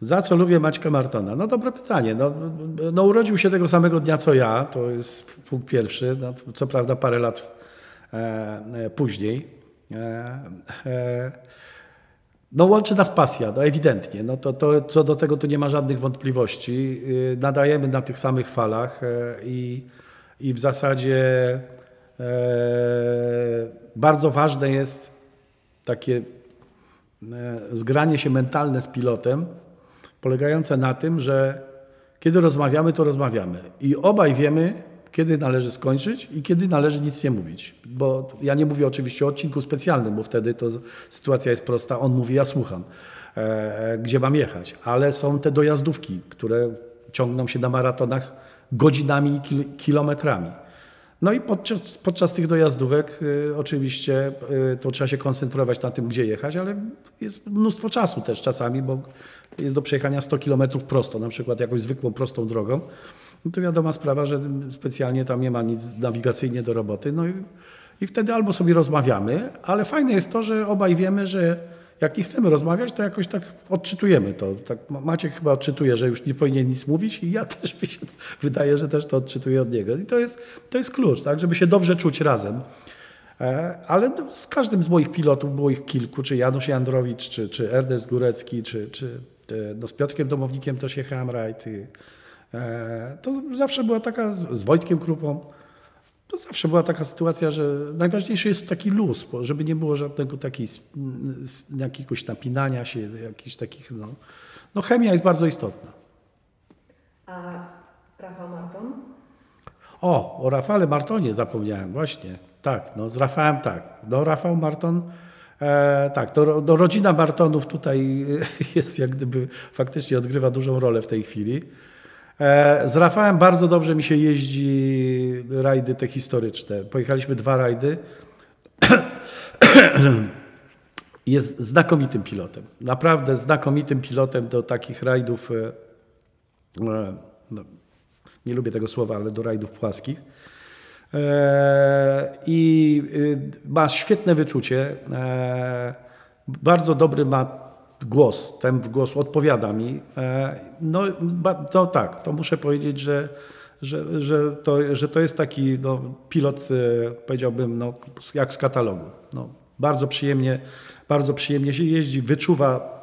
Za co lubię Maćka Martona? No dobre pytanie. No, no urodził się tego samego dnia co ja, to jest punkt pierwszy. No, co prawda parę lat e, e, później. E, e, no łączy nas pasja, no ewidentnie. No to, to, co do tego tu nie ma żadnych wątpliwości. Y, nadajemy na tych samych falach e, i, i w zasadzie e, bardzo ważne jest takie zgranie się mentalne z pilotem, polegające na tym, że kiedy rozmawiamy, to rozmawiamy. I obaj wiemy, kiedy należy skończyć i kiedy należy nic nie mówić. Bo ja nie mówię oczywiście o odcinku specjalnym, bo wtedy to sytuacja jest prosta. On mówi, ja słucham, e, gdzie mam jechać. Ale są te dojazdówki, które ciągną się na maratonach godzinami i kil kilometrami. No i podczas, podczas tych dojazdówek y, oczywiście y, to trzeba się koncentrować na tym, gdzie jechać, ale jest mnóstwo czasu też czasami, bo jest do przejechania 100 km prosto, na przykład jakąś zwykłą, prostą drogą. No to wiadoma sprawa, że specjalnie tam nie ma nic nawigacyjnie do roboty. No i, i wtedy albo sobie rozmawiamy, ale fajne jest to, że obaj wiemy, że jak nie chcemy rozmawiać, to jakoś tak odczytujemy to. Tak Maciek chyba odczytuje, że już nie powinien nic mówić i ja też mi się wydaje, że też to odczytuję od niego. I to jest, to jest klucz, tak, żeby się dobrze czuć razem. E, ale no, z każdym z moich pilotów, było ich kilku, czy Janusz Jandrowicz, czy, czy Ernest Górecki, czy, czy e, no, z Piotrkiem Domownikiem też jechałem rajd. E, to zawsze była taka, z Wojtkiem Krupą, to zawsze była taka sytuacja, że najważniejszy jest taki luz, żeby nie było żadnego takiej, jakiegoś napinania się, jakichś takich, no, no chemia jest bardzo istotna. A Rafał Marton? O, o Rafale Martonie zapomniałem, właśnie. Tak, no z Rafałem tak. No Rafał Marton, e, tak, to, do rodzina Martonów tutaj jest jak gdyby faktycznie odgrywa dużą rolę w tej chwili. E, z Rafałem bardzo dobrze mi się jeździ rajdy te historyczne. Pojechaliśmy dwa rajdy. Jest znakomitym pilotem. Naprawdę znakomitym pilotem do takich rajdów. E, e, no, nie lubię tego słowa, ale do rajdów płaskich. I y, ma świetne wyczucie. Bardzo dobry ma głos, ten głos odpowiada mi. E, no, no tak, to muszę powiedzieć, że, że, że, to, że to jest taki no, pilot, e, powiedziałbym, no, jak z katalogu. No, bardzo przyjemnie, bardzo przyjemnie się jeździ, wyczuwa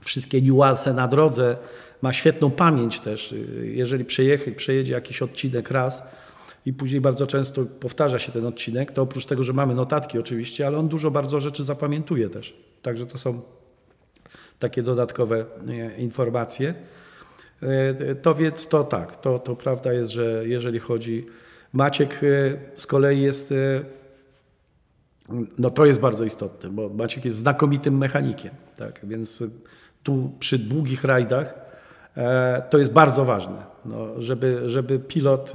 wszystkie niuanse na drodze, ma świetną pamięć też. Jeżeli przejedzie, przejedzie jakiś odcinek raz i później bardzo często powtarza się ten odcinek, to oprócz tego, że mamy notatki oczywiście, ale on dużo bardzo rzeczy zapamiętuje też. Także to są takie dodatkowe e, informacje. E, to więc to tak, to, to prawda jest, że jeżeli chodzi. Maciek e, z kolei jest. No to jest bardzo istotne, bo Maciek jest znakomitym mechanikiem. Tak? Więc tu przy długich rajdach to jest bardzo ważne, no, żeby, żeby pilot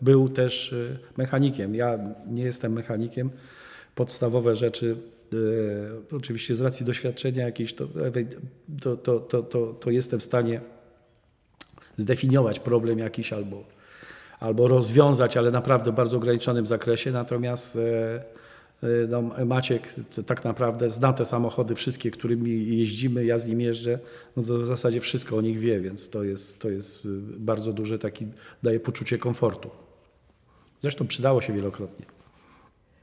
był też mechanikiem. Ja nie jestem mechanikiem. Podstawowe rzeczy E, oczywiście z racji doświadczenia jakiejś, to, to, to, to, to jestem w stanie zdefiniować problem jakiś albo, albo rozwiązać, ale naprawdę w bardzo ograniczonym zakresie. Natomiast e, e, no, Maciek tak naprawdę zna te samochody wszystkie, którymi jeździmy, ja z nim jeżdżę, no to w zasadzie wszystko o nich wie, więc to jest, to jest bardzo duże taki, daje poczucie komfortu. Zresztą przydało się wielokrotnie.